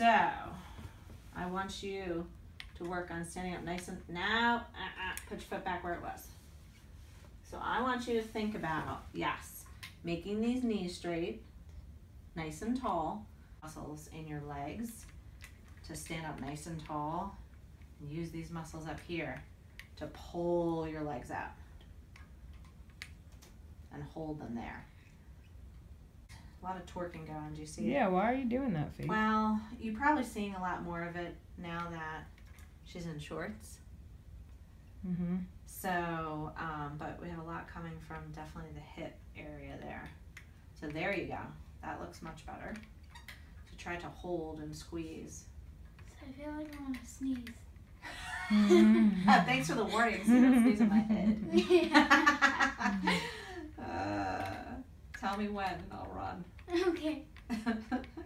So, I want you to work on standing up nice and now. Uh, uh, put your foot back where it was. So I want you to think about yes, making these knees straight, nice and tall, muscles in your legs to stand up nice and tall, and use these muscles up here to pull your legs out and hold them there. A lot of twerking going on. Do you see it? Yeah, why are you doing that, Faith? Well, you're probably seeing a lot more of it now that she's in shorts. Mm-hmm. So, um, but we have a lot coming from definitely the hip area there. So there you go. That looks much better. To try to hold and squeeze. So I feel like I want to sneeze. Thanks for the warning. See, don't sneeze in my head. tell me when and I'll run. okay.